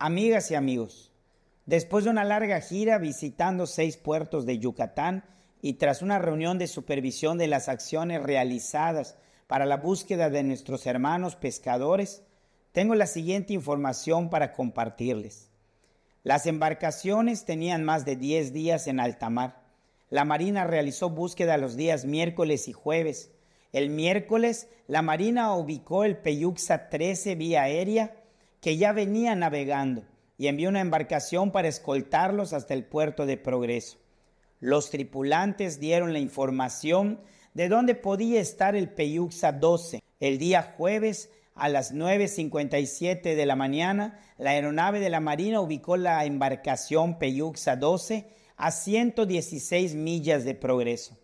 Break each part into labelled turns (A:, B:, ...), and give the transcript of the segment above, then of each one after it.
A: Amigas y amigos, después de una larga gira visitando seis puertos de Yucatán y tras una reunión de supervisión de las acciones realizadas para la búsqueda de nuestros hermanos pescadores, tengo la siguiente información para compartirles. Las embarcaciones tenían más de 10 días en alta mar. La Marina realizó búsqueda los días miércoles y jueves. El miércoles, la Marina ubicó el Peyuxa 13 vía aérea que ya venía navegando y envió una embarcación para escoltarlos hasta el puerto de Progreso. Los tripulantes dieron la información de dónde podía estar el Peyuxa 12. El día jueves a las 9.57 de la mañana, la aeronave de la Marina ubicó la embarcación Peyuxa 12 a 116 millas de progreso.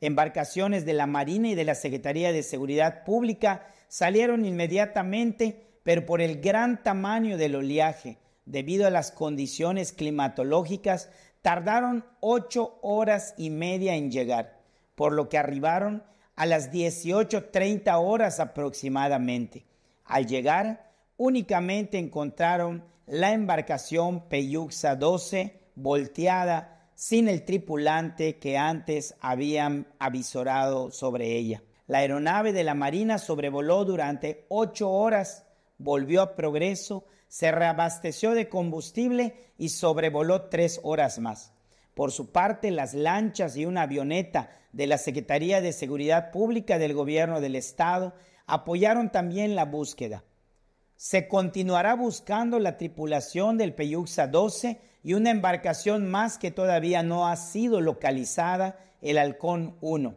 A: Embarcaciones de la Marina y de la Secretaría de Seguridad Pública salieron inmediatamente, pero por el gran tamaño del oleaje, debido a las condiciones climatológicas, tardaron ocho horas y media en llegar, por lo que arribaron a las 18.30 horas aproximadamente. Al llegar, únicamente encontraron la embarcación Peyuxa 12 volteada sin el tripulante que antes habían avisorado sobre ella. La aeronave de la Marina sobrevoló durante ocho horas, volvió a progreso, se reabasteció de combustible y sobrevoló tres horas más. Por su parte, las lanchas y una avioneta de la Secretaría de Seguridad Pública del Gobierno del Estado apoyaron también la búsqueda. Se continuará buscando la tripulación del Peyuxa 12 y una embarcación más que todavía no ha sido localizada, el Halcón 1.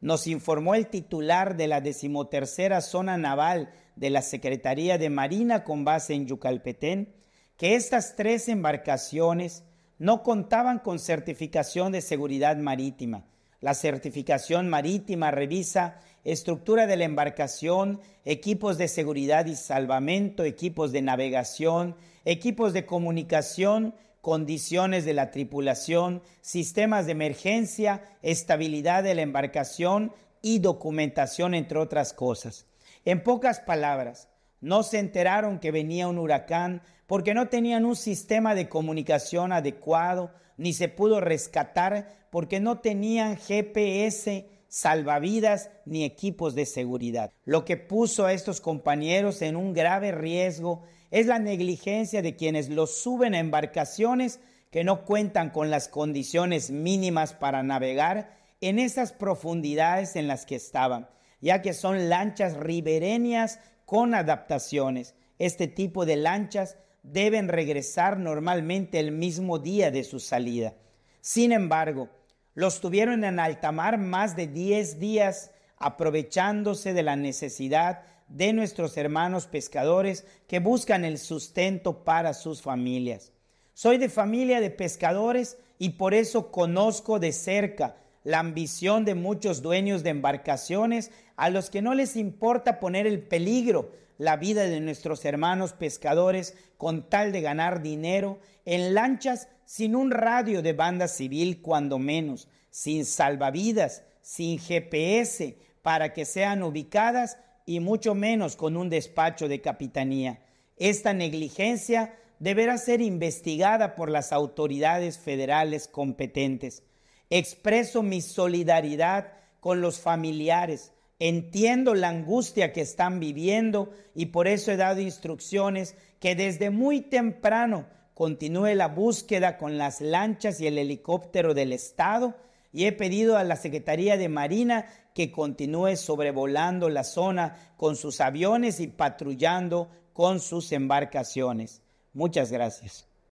A: Nos informó el titular de la decimotercera zona naval de la Secretaría de Marina con base en Yucalpetén que estas tres embarcaciones no contaban con certificación de seguridad marítima la certificación marítima revisa estructura de la embarcación, equipos de seguridad y salvamento, equipos de navegación, equipos de comunicación, condiciones de la tripulación, sistemas de emergencia, estabilidad de la embarcación y documentación, entre otras cosas. En pocas palabras, no se enteraron que venía un huracán porque no tenían un sistema de comunicación adecuado, ni se pudo rescatar porque no tenían GPS, salvavidas ni equipos de seguridad. Lo que puso a estos compañeros en un grave riesgo es la negligencia de quienes los suben a embarcaciones que no cuentan con las condiciones mínimas para navegar en esas profundidades en las que estaban, ya que son lanchas ribereñas con adaptaciones. Este tipo de lanchas deben regresar normalmente el mismo día de su salida. Sin embargo, los tuvieron en alta mar más de 10 días aprovechándose de la necesidad de nuestros hermanos pescadores que buscan el sustento para sus familias. Soy de familia de pescadores y por eso conozco de cerca la ambición de muchos dueños de embarcaciones a los que no les importa poner el peligro la vida de nuestros hermanos pescadores con tal de ganar dinero en lanchas sin un radio de banda civil cuando menos, sin salvavidas, sin GPS para que sean ubicadas y mucho menos con un despacho de capitanía. Esta negligencia deberá ser investigada por las autoridades federales competentes. Expreso mi solidaridad con los familiares, Entiendo la angustia que están viviendo y por eso he dado instrucciones que desde muy temprano continúe la búsqueda con las lanchas y el helicóptero del Estado y he pedido a la Secretaría de Marina que continúe sobrevolando la zona con sus aviones y patrullando con sus embarcaciones. Muchas gracias.